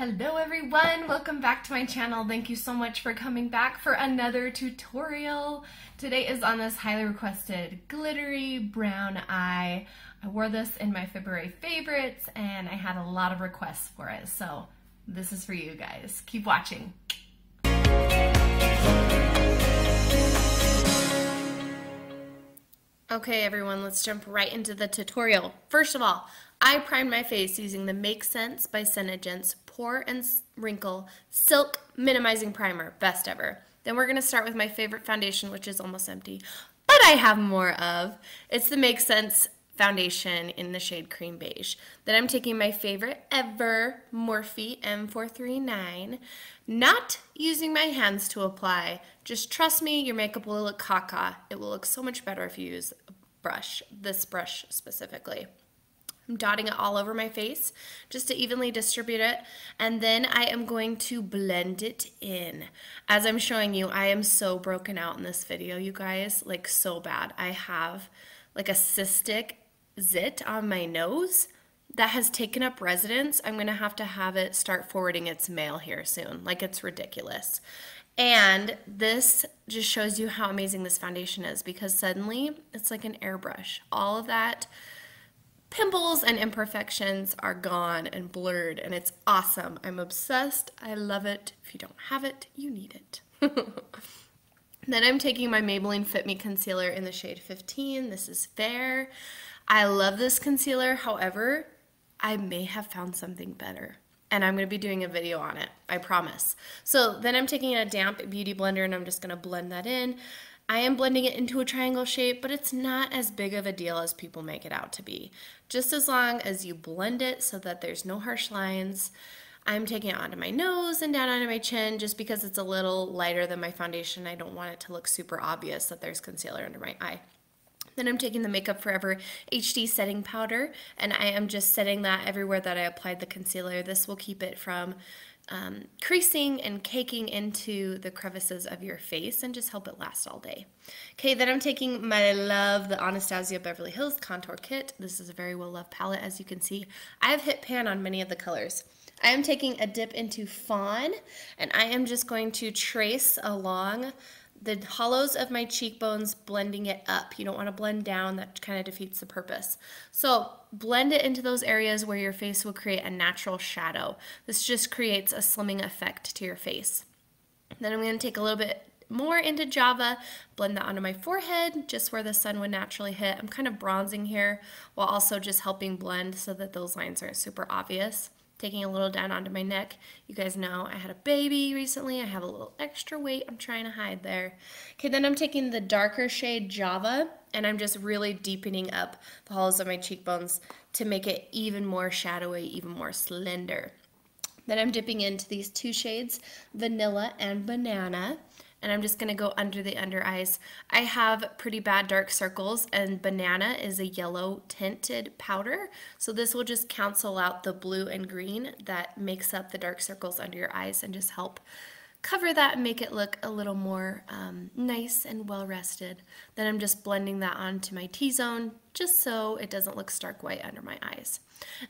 Hello everyone, welcome back to my channel. Thank you so much for coming back for another tutorial. Today is on this highly requested glittery brown eye. I wore this in my February favorites and I had a lot of requests for it, so this is for you guys. Keep watching. Okay everyone, let's jump right into the tutorial. First of all, I primed my face using the Make Sense by Senegence Pore and Wrinkle Silk Minimizing Primer. Best ever. Then we're going to start with my favorite foundation, which is almost empty, but I have more of. It's the Make Sense foundation in the shade Cream Beige. Then I'm taking my favorite ever Morphe M439, not using my hands to apply. Just trust me, your makeup will look caca. It will look so much better if you use a brush, this brush specifically. I'm dotting it all over my face just to evenly distribute it. And then I am going to blend it in. As I'm showing you, I am so broken out in this video, you guys, like so bad. I have like a cystic zit on my nose that has taken up residence. I'm going to have to have it start forwarding its mail here soon. Like it's ridiculous. And this just shows you how amazing this foundation is because suddenly it's like an airbrush. All of that pimples and imperfections are gone and blurred and it's awesome. I'm obsessed. I love it. If you don't have it, you need it. then I'm taking my Maybelline Fit Me Concealer in the shade 15. This is Fair. I love this concealer. However, I may have found something better and I'm going to be doing a video on it. I promise. So then I'm taking a damp beauty blender and I'm just going to blend that in. I am blending it into a triangle shape, but it's not as big of a deal as people make it out to be. Just as long as you blend it so that there's no harsh lines. I'm taking it onto my nose and down onto my chin just because it's a little lighter than my foundation. I don't want it to look super obvious that there's concealer under my eye. Then I'm taking the Makeup Forever HD setting powder and I am just setting that everywhere that I applied the concealer. This will keep it from um, creasing and caking into the crevices of your face and just help it last all day. Okay, then I'm taking my love, the Anastasia Beverly Hills Contour Kit. This is a very well-loved palette, as you can see. I have hit pan on many of the colors. I am taking a dip into Fawn, and I am just going to trace along the hollows of my cheekbones, blending it up. You don't want to blend down, that kind of defeats the purpose. So blend it into those areas where your face will create a natural shadow. This just creates a slimming effect to your face. Then I'm going to take a little bit more into Java, blend that onto my forehead, just where the sun would naturally hit. I'm kind of bronzing here while also just helping blend so that those lines aren't super obvious taking a little down onto my neck. You guys know I had a baby recently. I have a little extra weight I'm trying to hide there. Okay, then I'm taking the darker shade Java and I'm just really deepening up the hollows of my cheekbones to make it even more shadowy, even more slender. Then I'm dipping into these two shades, Vanilla and Banana and I'm just going to go under the under eyes. I have pretty bad dark circles and Banana is a yellow tinted powder. So this will just cancel out the blue and green that makes up the dark circles under your eyes and just help cover that and make it look a little more um, nice and well rested. Then I'm just blending that onto my T-zone just so it doesn't look stark white under my eyes.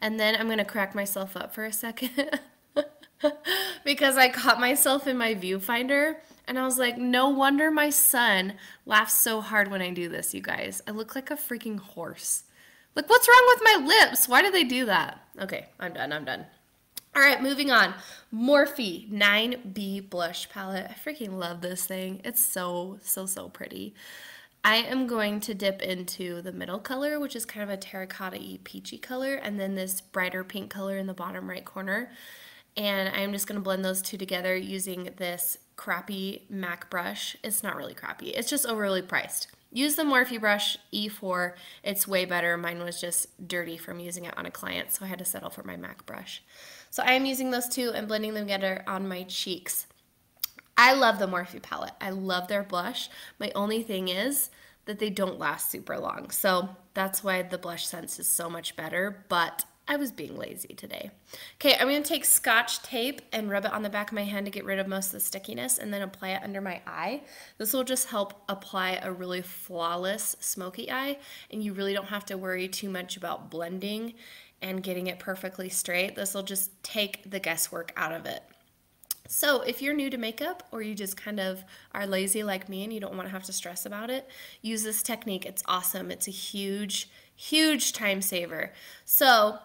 And then I'm going to crack myself up for a second. because I caught myself in my viewfinder and I was like, no wonder my son laughs so hard when I do this, you guys. I look like a freaking horse. Like, what's wrong with my lips? Why do they do that? Okay, I'm done. I'm done. All right, moving on. Morphe 9B Blush Palette. I freaking love this thing. It's so, so, so pretty. I am going to dip into the middle color, which is kind of a terracotta-y peachy color, and then this brighter pink color in the bottom right corner and I'm just going to blend those two together using this crappy MAC brush. It's not really crappy, it's just overly priced. Use the Morphe brush E4, it's way better. Mine was just dirty from using it on a client, so I had to settle for my MAC brush. So I am using those two and blending them together on my cheeks. I love the Morphe palette. I love their blush. My only thing is that they don't last super long. So that's why the blush sense is so much better, but I was being lazy today. Okay, I'm to take scotch tape and rub it on the back of my hand to get rid of most of the stickiness and then apply it under my eye. This will just help apply a really flawless smoky eye and you really don't have to worry too much about blending and getting it perfectly straight. This will just take the guesswork out of it. So, if you're new to makeup or you just kind of are lazy like me and you don't want to have to stress about it, use this technique. It's awesome. It's a huge, huge time saver. So,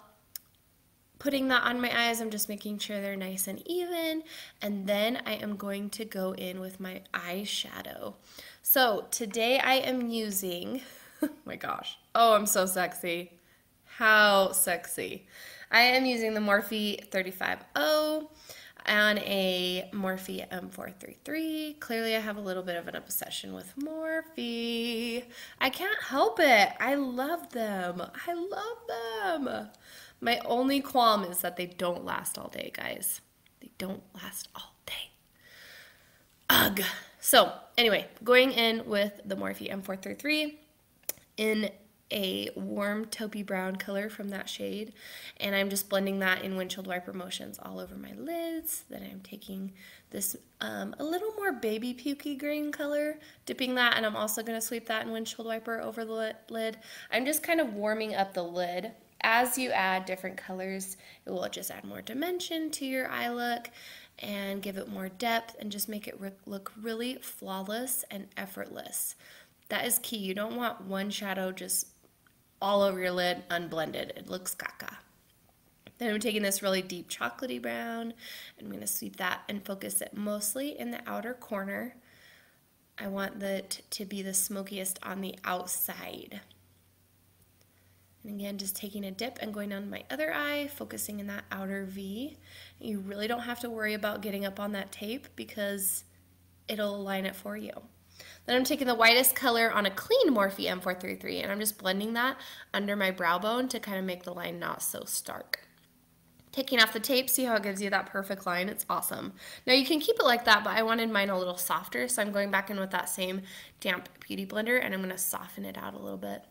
putting that on my eyes, I'm just making sure they're nice and even. And then I am going to go in with my eyeshadow. So, today I am using, oh my gosh, oh, I'm so sexy. How sexy. I am using the Morphe 35O on a Morphe M433. Clearly I have a little bit of an obsession with Morphe. I can't help it. I love them. I love them. My only qualm is that they don't last all day, guys. They don't last all day. Ugh. So, anyway, going in with the Morphe M433 in a warm taupey brown color from that shade and I'm just blending that in windshield wiper motions all over my lids then I'm taking this um, a little more baby pukey green color dipping that and I'm also going to sweep that in windshield wiper over the lid I'm just kind of warming up the lid as you add different colors it will just add more dimension to your eye look and give it more depth and just make it look really flawless and effortless that is key. You don't want one shadow just all over your lid unblended. It looks caca. Then I'm taking this really deep chocolatey brown. I'm going to sweep that and focus it mostly in the outer corner. I want that to be the smokiest on the outside. And again, just taking a dip and going on my other eye, focusing in that outer V. You really don't have to worry about getting up on that tape because it'll align it for you. Then I'm taking the whitest color on a clean Morphe M433 and I'm just blending that under my brow bone to kind of make the line not so stark. Taking off the tape, see how it gives you that perfect line? It's awesome. Now you can keep it like that, but I wanted mine a little softer, so I'm going back in with that same damp beauty blender and I'm gonna soften it out a little bit.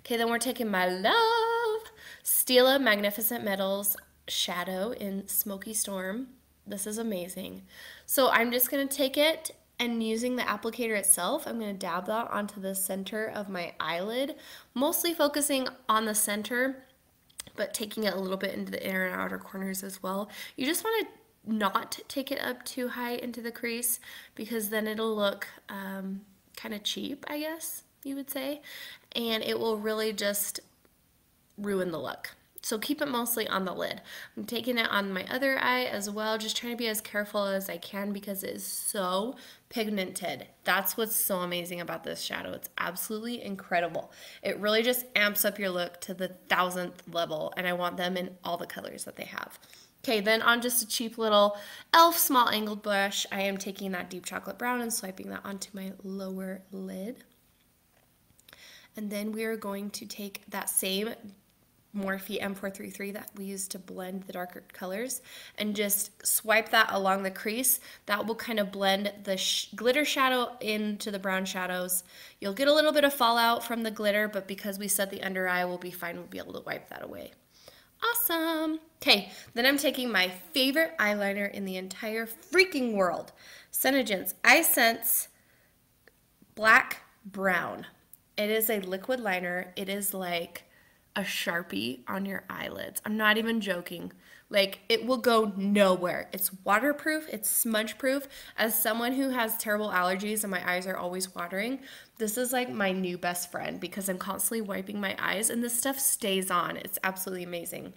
Okay, then we're taking my love Stila Magnificent Metals Shadow in Smoky Storm. This is amazing. So I'm just gonna take it and using the applicator itself, I'm going to dab that onto the center of my eyelid, mostly focusing on the center, but taking it a little bit into the inner and outer corners as well. You just want to not take it up too high into the crease because then it'll look um, kind of cheap, I guess you would say, and it will really just ruin the look. So keep it mostly on the lid. I'm taking it on my other eye as well, just trying to be as careful as I can because it is so pigmented. That's what's so amazing about this shadow. It's absolutely incredible. It really just amps up your look to the thousandth level and I want them in all the colors that they have. Okay, then on just a cheap little e.l.f. small angled brush, I am taking that deep chocolate brown and swiping that onto my lower lid. And then we are going to take that same Morphe M433 that we use to blend the darker colors and just swipe that along the crease. That will kind of blend the sh glitter shadow into the brown shadows. You'll get a little bit of fallout from the glitter, but because we set the under eye, we'll be fine. We'll be able to wipe that away. Awesome. Okay, then I'm taking my favorite eyeliner in the entire freaking world, SeneGence Eye Sense Black Brown. It is a liquid liner. It is like a Sharpie on your eyelids. I'm not even joking. Like, it will go nowhere. It's waterproof, it's smudge proof. As someone who has terrible allergies and my eyes are always watering, this is like my new best friend because I'm constantly wiping my eyes and this stuff stays on. It's absolutely amazing.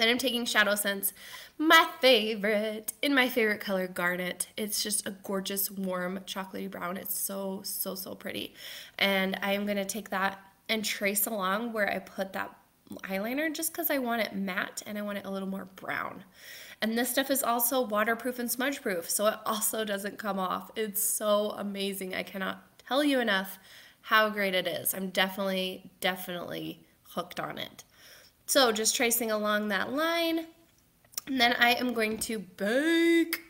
Then I'm taking Shadow Sense, my favorite, in my favorite color, Garnet. It's just a gorgeous, warm, chocolatey brown. It's so, so, so pretty. And I am going to take that and trace along where I put that eyeliner just because I want it matte and I want it a little more brown. And this stuff is also waterproof and smudge proof, so it also doesn't come off. It's so amazing. I cannot tell you enough how great it is. I'm definitely, definitely hooked on it. So just tracing along that line, and then I am going to bake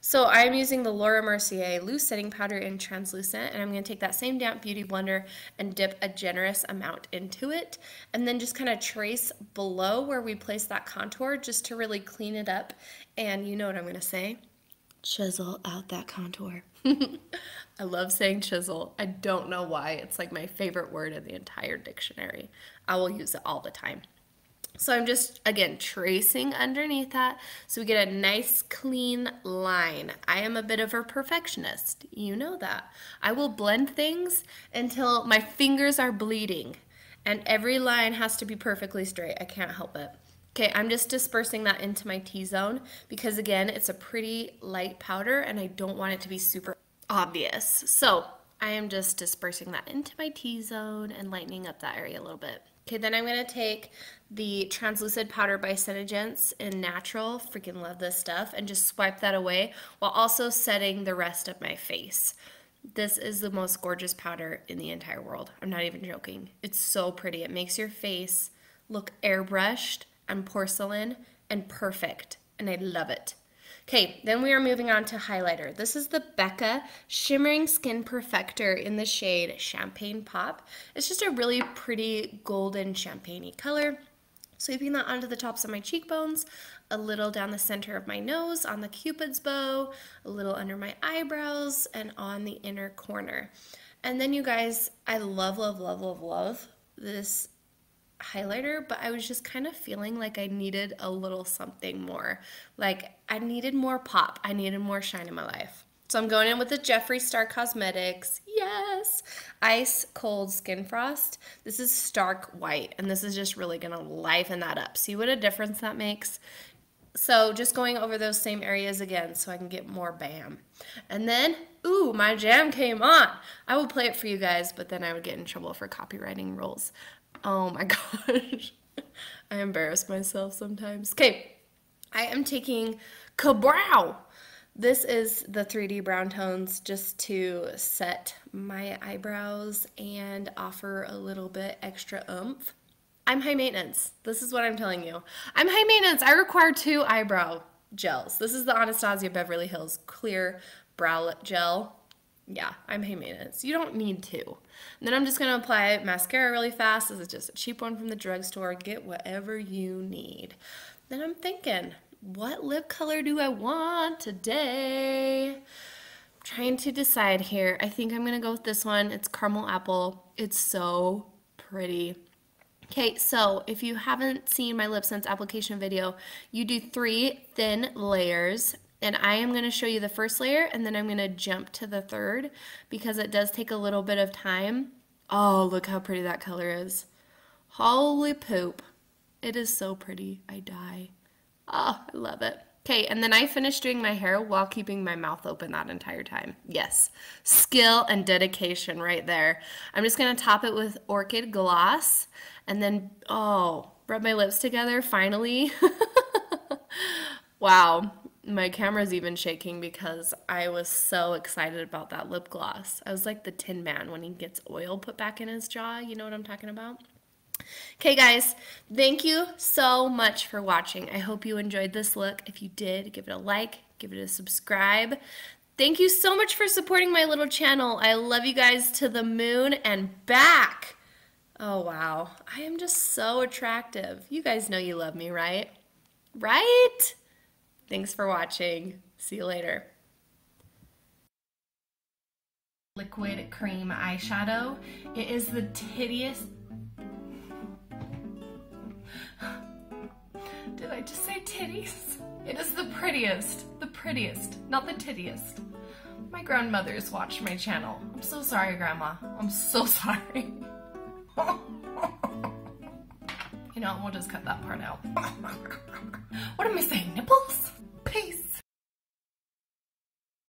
so I'm using the Laura Mercier loose setting powder in translucent and I'm going to take that same damp beauty blender and dip a generous amount into it and then just kind of trace below where we place that contour just to really clean it up and you know what I'm going to say chisel out that contour. I love saying chisel. I don't know why. It's like my favorite word in the entire dictionary. I will use it all the time. So I'm just, again, tracing underneath that so we get a nice clean line. I am a bit of a perfectionist. You know that. I will blend things until my fingers are bleeding and every line has to be perfectly straight. I can't help it. Okay, I'm just dispersing that into my T-zone because again, it's a pretty light powder and I don't want it to be super obvious. So I am just dispersing that into my T-zone and lightening up that area a little bit. Okay, then I'm going to take the translucid powder by SeneGence in Natural, freaking love this stuff, and just swipe that away while also setting the rest of my face. This is the most gorgeous powder in the entire world. I'm not even joking. It's so pretty. It makes your face look airbrushed and porcelain and perfect, and I love it. Okay, then we are moving on to highlighter. This is the Becca Shimmering Skin Perfector in the shade Champagne Pop. It's just a really pretty golden champagne color. Sweeping that onto the tops of my cheekbones, a little down the center of my nose, on the cupid's bow, a little under my eyebrows, and on the inner corner. And then you guys, I love, love, love, love, love this highlighter, but I was just kind of feeling like I needed a little something more. Like I needed more pop. I needed more shine in my life. So I'm going in with the Jeffree Star Cosmetics, yes, Ice Cold Skin Frost. This is stark white, and this is just really gonna liven that up. See what a difference that makes? So just going over those same areas again so I can get more bam. And then, ooh, my jam came on. I will play it for you guys, but then I would get in trouble for copywriting rules. Oh my gosh. I embarrass myself sometimes. Okay, I am taking Ka-Brow. This is the 3D Brow Tones just to set my eyebrows and offer a little bit extra oomph. I'm high maintenance. This is what I'm telling you. I'm high maintenance. I require two eyebrow gels. This is the Anastasia Beverly Hills Clear Brow Gel yeah, I'm high maintenance. You don't need to. And then I'm just going to apply mascara really fast. This is just a cheap one from the drugstore. Get whatever you need. Then I'm thinking, what lip color do I want today? I'm trying to decide here. I think I'm to go with this one. It's Caramel Apple. It's so pretty. Okay, so if you haven't seen my Lip Sense application video, you do three thin layers and I am going to show you the first layer and then I'm going to jump to the third because it does take a little bit of time. Oh, look how pretty that color is. Holy poop. It is so pretty. I die. Oh, I love it. Okay, and then I finished doing my hair while keeping my mouth open that entire time. Yes, skill and dedication right there. I'm just to top it with Orchid Gloss and then, oh, rub my lips together finally. wow, my camera's even shaking because I was so excited about that lip gloss. I was like the Tin Man when he gets oil put back in his jaw. You know what I'm talking about? Okay, guys, thank you so much for watching. I hope you enjoyed this look. If you did, give it a like, give it a subscribe. Thank you so much for supporting my little channel. I love you guys to the moon and back. Oh, wow. I am just so attractive. You guys know you love me, right? Right? Thanks for watching. See you later. Liquid cream eyeshadow. It is the tittiest. Did I just say titties? It is the prettiest, the prettiest, not the tittiest. My grandmothers watch my channel. I'm so sorry, Grandma. I'm so sorry. you know, we'll just cut that part out. what am I saying, nipples?